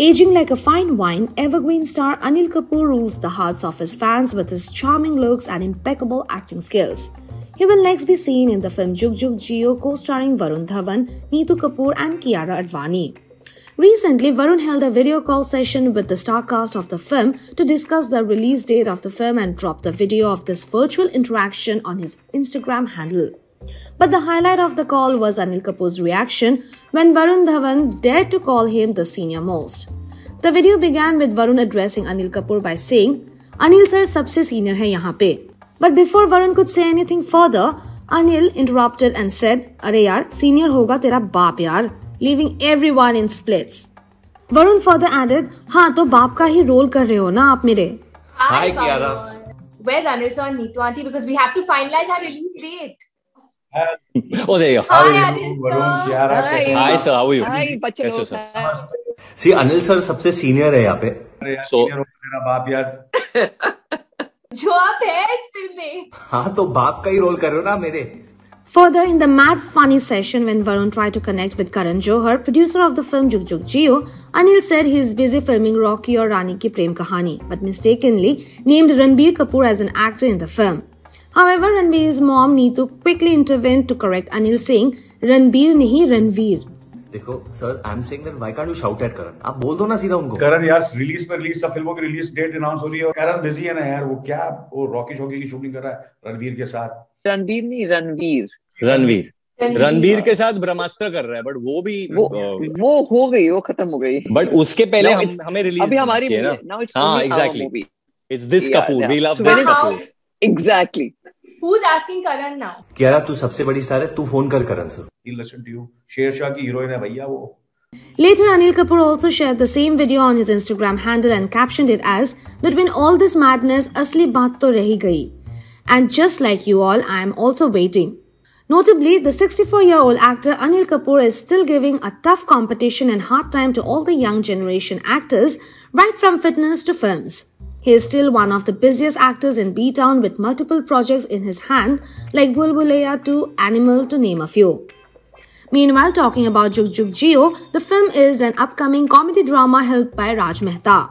Aging like a fine wine, evergreen star Anil Kapoor rules the hearts of his fans with his charming looks and impeccable acting skills. He will next be seen in the film Jugg Jugg Jeeyo co-starring Varun Dhawan, Neetu Kapoor and Kiara Advani. Recently, Varun held a video call session with the star cast of the film to discuss the release date of the film and dropped the video of this virtual interaction on his Instagram handle. But the highlight of the call was Anil Kapoor's reaction when Varun Dhawan dared to call him the senior most. The video began with Varun addressing Anil Kapoor by saying, Anil sir sabse senior hai yahan pe. But before Varun could say anything further, Anil interrupted and said, Arey yaar, senior hoga tera baap yaar, leaving everyone in splits. Varun further added, हाँ तो बाप का ही role कर रहे हो ना आप मेरे Hi, Kiara. Where's Anil sir and Neetu auntie? Because we have to finalize our release date. Oh, there you go. Hi, Anil sir. Hi. Hi, sir. How are you? Hi, बच्चे sir. हैं। See Anil sir सबसे senior है यहाँ पे So- मेरा बाप यार जो आप है इस फ़िल्म में हाँ तो बाप का ही रोल कर रहे हो ना मेरे Further, in the mad funny session when Varun tried to connect with Karan Johar, producer of the film Jug Jug Jio, Anil said he is busy filming Rocky or Rani ki Prem Kahani, but mistakenly named Ranbir Kapoor as an actor in the film. However, Ranbir's mom Neetu quickly intervened to correct Anil saying Ranbir nahi Ranveer. देखो sir I am saying that why can't you shout at Karan आप बोल दो ना सीधा उनको। करण यार release पे release सब फ़िल्मों की रिलीज़ डेट अनाउंस हो रही है और करण बिज़ी है ना यार वो क्या वो रॉकी शॉकी की शूटिंग कर रहा है रणवीर के साथ? रणवीर नहीं रणवीर रणवीर रणवीर के साथ ब्रह्मास्त्र कर रहा है बट वो भी वो वो हो गई वो खत्म हो गई। बट उसके पहले हम हमें रिलीज़ अभी हमारी ना। नाउ इट्स हाँ. Movie it's this Kapoor we love this Kapoor exactly Who's asking Karan now? Kiara तू सबसे बड़ी स्टार है तू फोन कर करण sir he listen to you Sher Shah की हीरोइन है भैया वो Later, Anil Kapoor also shared the same video on his Instagram handle and captioned it as Between all this madness, asli baat to rahi gayi. And just like you all, I am also waiting. Notably, the 64 year old actor Anil Kapoor is still giving a tough competition and hard time to all the young generation actors, right from fitness to films. He is still one of the busiest actors in B Town with multiple projects in his hand, like Bulbulaya to Animal, to name a few. Meanwhile, talking about Jugg Jugg Jeeyo, the film is an upcoming comedy drama helped by Raj Mehta.